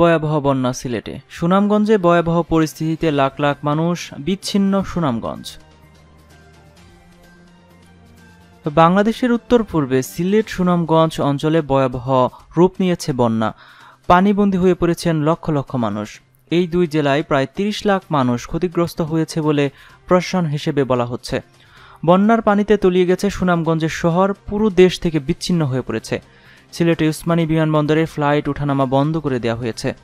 ভয়াবহ বন্যা সিলেটে। সুনামগঞ্জে ভয়াবহ পরিস্থিতিতে লাখ লাখ মানুষ বিচ্ছিন্ন সুনামগঞ্জ। বাংলাদেশের উত্তর পূর্বে সিলেট সুনামগঞ্জ অঞ্চলে ভয়াবহ রূপ নিয়েছে বন্যা। পানিবন্দী হয়ে পড়েছেন লক্ষ লক্ষ মানুষ। এই দুই জেলায় প্রায় তিরিশ লাখ মানুষ ক্ষতিগ্রস্ত হয়েছে বলে প্রশাসন হিসেবে বলা হচ্ছে। বন্যার পানিতে তলিয়ে গেছে সুনামগঞ্জের শহর, পুরো দেশ থেকে বিচ্ছিন্ন হয়ে পড়েছে। সিলেটে উসমানী বিমানবন্দরে ফ্লাইট ওঠানামা বন্ধ করে দেওয়া হয়েছে।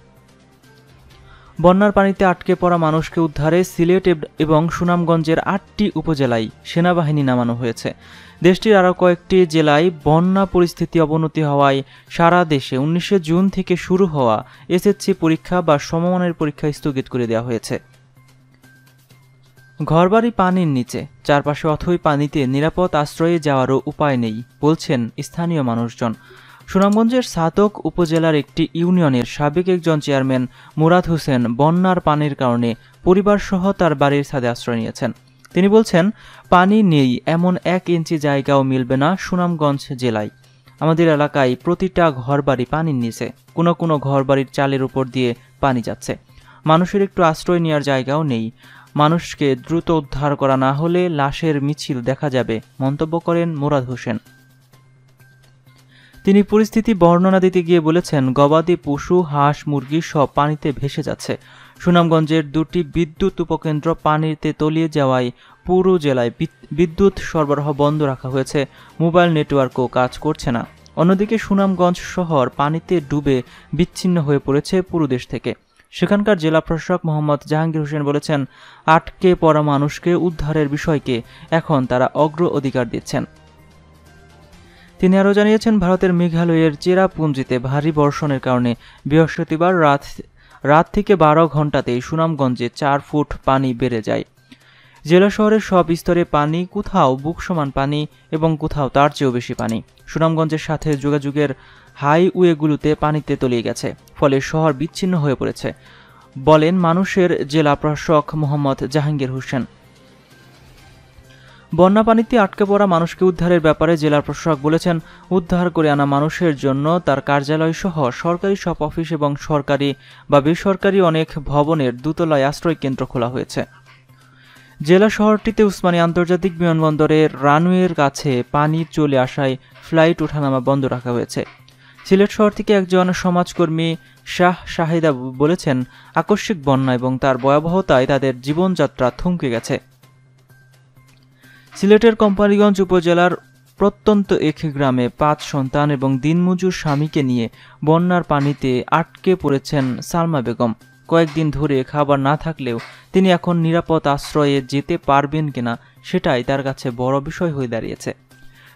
বন্যার পানিতে আটকে পড়া মানুষকে উদ্ধারে সিলেট এবং সুনামগঞ্জের আটটি উপজেলায় সেনাবাহিনী নামানো হয়েছে। দেশটির আরও কয়েকটি জেলায় বন্যা পরিস্থিতি অবনতি হওয়ায় সারা দেশে উনিশে জুন থেকে শুরু হওয়া এসএসসি পরীক্ষা বা সমমানের পরীক্ষা স্থগিত করে দেওয়া হয়েছে। ঘরবাড়ি পানির নিচে, চারপাশে অথই পানিতে নিরাপদ আশ্রয়ে যাওয়ারও উপায় নেই বলছেন স্থানীয় মানুষজন। সুনামগঞ্জের সাতক উপজেলার একটি ইউনিয়নের সাবেক একজন চেয়ারম্যান মুরাদ হোসেন বন্যার পানির কারণে পরিবারসহ তার বাড়ির ছাদে আশ্রয় নিয়েছেন। তিনি বলছেন, পানি নেই, এমন এক ইঞ্চি জায়গাও মিলবে না সুনামগঞ্জ জেলায়। আমাদের এলাকায় প্রতিটা ঘরবাড়ি পানির নিচে, কোনো কোনো ঘরবাড়ির চালের উপর দিয়ে পানি যাচ্ছে। মানুষের একটু আশ্রয় নেওয়ার জায়গাও নেই। মানুষকে দ্রুত উদ্ধার করা না হলে লাশের মিছিল দেখা যাবে, মন্তব্য করেন মুরাদ হোসেন। তিনি পরিস্থিতি বর্ণনা দিতে গিয়ে বলেছেন, গবাদি পশু, হাঁস, মুরগি সব পানিতে ভেসে যাচ্ছে। সুনামগঞ্জের দুটি বিদ্যুৎ উপকেন্দ্র পানিতে তলিয়ে যাওয়ায় পুরো জেলায় বিদ্যুৎ সরবরাহ বন্ধ রাখা হয়েছে। মোবাইল নেটওয়ার্কও কাজ করছে না। অন্যদিকে সুনামগঞ্জ শহর পানিতে ডুবে বিচ্ছিন্ন হয়ে পড়েছে পুরো দেশ থেকে। সেখানকার জেলা প্রশাসক মোহাম্মদ জাহাঙ্গীর হোসেন বলেছেন, আটকে পড়া মানুষকে উদ্ধারের বিষয়কে এখন তারা অগ্র অধিকার দিচ্ছেন। তিনি আরও জানিয়েছেন, ভারতের মেঘালয়ের চেরাপুঞ্জিতে ভারী বর্ষণের কারণে বৃহস্পতিবার রাত রাত থেকে বারো ঘন্টাতেই সুনামগঞ্জে চার ফুট পানি বেড়ে যায়। জেলা শহরের সব স্তরে পানি, কোথাও বুক সমান পানি এবং কোথাও তার চেয়েও বেশি পানি। সুনামগঞ্জের সাথে যোগাযোগের হাইওয়েগুলোতে পানিতে তলিয়ে গেছে, ফলে শহর বিচ্ছিন্ন হয়ে পড়েছে, বলেন মানুষের জেলা প্রশাসক মোহাম্মদ জাহাঙ্গীর হোসেন। বন্যা পানিতে আটকে পড়া মানুষকে উদ্ধারের ব্যাপারে জেলা প্রশাসক বলেছেন, উদ্ধার করে আনা মানুষের জন্য তার কার্যালয় সহ সরকারি সব অফিস এবং সরকারি বা বেসরকারি অনেক ভবনের দোতলায় আশ্রয় কেন্দ্র খোলা হয়েছে। জেলা শহরটিতে উসমানী আন্তর্জাতিক বিমানবন্দরের রানওয়ের কাছে পানি চলে আসায় ফ্লাইট ওঠানামা বন্ধ রাখা হয়েছে। সিলেট শহর থেকে একজন সমাজকর্মী শাহ শাহিদা বলেছেন, আকস্মিক বন্যা এবং তার ভয়াবহতায় তাদের জীবনযাত্রা থমকে গেছে। সিলেটের কোম্পানিগঞ্জ উপজেলার প্রত্যন্ত এক গ্রামে পাঁচ সন্তান এবং দিনমজুর স্বামীকে নিয়ে বন্যার পানিতে আটকে পড়েছেন সালমা বেগম। কয়েকদিন ধরে খাবার না থাকলেও তিনি এখন নিরাপদ আশ্রয়ে যেতে পারবেন কিনা সেটাই তার কাছে বড় বিষয় হয়ে দাঁড়িয়েছে।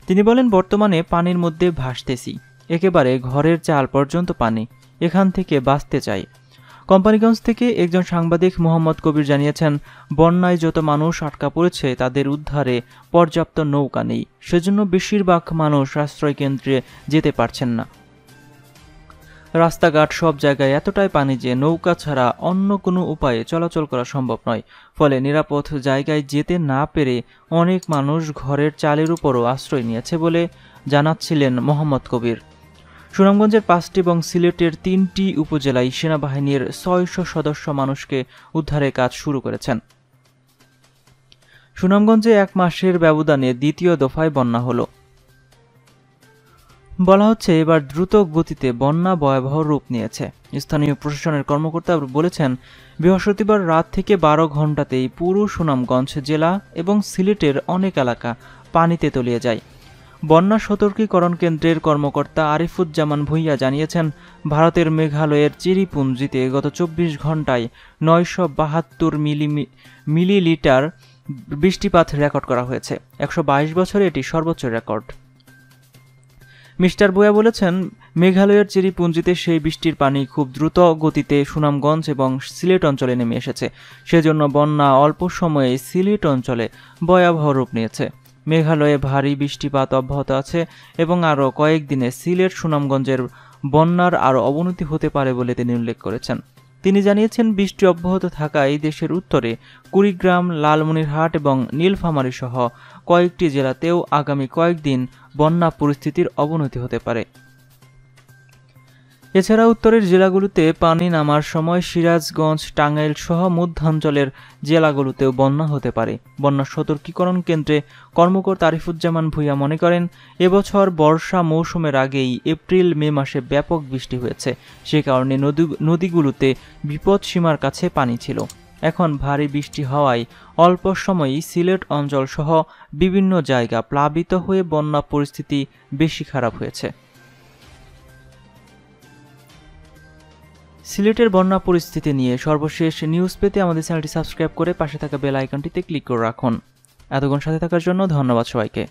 তিনি বলেন, বর্তমানে পানির মধ্যে ভাসতেছি। একেবারে ঘরের চাল পর্যন্ত পানি। এখান থেকে বাঁচতে চাই। কোম্পানিগঞ্জ থেকে একজন সাংবাদিক মোহাম্মদ কবির জানিয়েছেন, বন্যায় যত মানুষ আটকা পড়েছে, তাদের উদ্ধারে পর্যাপ্ত নৌকা নেই। সেজন্য বেশিরভাগ মানুষ আশ্রয় কেন্দ্রে যেতে পারছেন না। রাস্তাঘাট সব জায়গায় এতটাই পানি যে নৌকা ছাড়া অন্য কোনো উপায়ে চলাচল করা সম্ভব নয়। ফলে নিরাপদ জায়গায় যেতে না পেরে অনেক মানুষ ঘরের চালের উপরও আশ্রয় নিয়েছে বলে জানাচ্ছিলেন মোহাম্মদ কবির। সুনামগঞ্জের পাঁচটি এবং সিলেটের তিনটি উপজেলায় সেনাবাহিনীর ছয়শো সদস্য মানুষকে উদ্ধারের কাজ শুরু করেছেন। সুনামগঞ্জে এক মাসের ব্যবধানে দ্বিতীয় দফায় বন্যা হলো। বলা হচ্ছে এবার দ্রুত গতিতে বন্যা ভয়াবহ রূপ নিয়েছে। স্থানীয় প্রশাসনের কর্মকর্তা বলেছেন, বৃহস্পতিবার রাত থেকে বারো ঘন্টাতেই পুরো সুনামগঞ্জ জেলা এবং সিলেটের অনেক এলাকা পানিতে তলিয়ে যায়। বন্যা সতর্কীকরণ কেন্দ্রের কর্মকর্তা আরিফুজ্জামান ভুইয়া জানিয়েছেন, ভারতের মেঘালয়ের চিরিপুঞ্জিতে গত চব্বিশ ঘন্টায় নয়শো বাহাত্তর মিলি, মিলিলিটার বৃষ্টিপাত রেকর্ড করা হয়েছে। একশো বাইশ বছরে এটি সর্বোচ্চ রেকর্ড। মিস্টার বোয়া বলেছেন, মেঘালয়ের চিরিপুঞ্জিতে সেই বৃষ্টির পানি খুব দ্রুত গতিতে সুনামগঞ্জ এবং সিলেট অঞ্চলে নেমে এসেছে। সেজন্য বন্যা অল্প সময়ে সিলেট অঞ্চলে ভয়াবহ রূপ নিয়েছে। মেঘালয়ে ভারী বৃষ্টিপাত অব্যাহত আছে এবং আরও কয়েকদিনে সিলেট, সুনামগঞ্জের বন্যার আরও অবনতি হতে পারে বলে তিনি উল্লেখ করেছেন। তিনি জানিয়েছেন, বৃষ্টি অব্যাহত থাকায় দেশের উত্তরে কুড়িগ্রাম, লালমনিরহাট এবং নীলফামারী সহ কয়েকটি জেলাতেও আগামী কয়েকদিন বন্যা পরিস্থিতির অবনতি হতে পারে। এছাড়া উত্তরের জেলাগুলোতে পানি নামার সময় সিরাজগঞ্জ টাঙ্গাইল সহ মধ্যাঞ্চলের জেলাগুলোতেও বন্যা হতে পারে। বন্যা সতর্কীকরণ কেন্দ্রে কর্মকর্তা আরিফুজ্জামান ভূঁইয়া মনে করেন, এবছর বর্ষা মৌসুমের আগেই এপ্রিল, মে মাসে ব্যাপক বৃষ্টি হয়েছে। সে কারণে নদী, নদীগুলোতে বিপদ সীমার কাছে পানি ছিল। এখন ভারী বৃষ্টি হওয়ায় অল্প সময়েই সিলেট অঞ্চল সহ বিভিন্ন জায়গা প্লাবিত হয়ে বন্যা পরিস্থিতি বেশি খারাপ হয়েছে। সিলেটের বন্যা পরিস্থিতি নিয়ে সর্বশেষ নিউজ পেতে আমাদের চ্যানেলটি সাবস্ক্রাইব করে পাশে থাকা বেল আইকনটিতে ক্লিক করে রাখুন। এতক্ষণ সাথে থাকার জন্য ধন্যবাদ সবাইকে।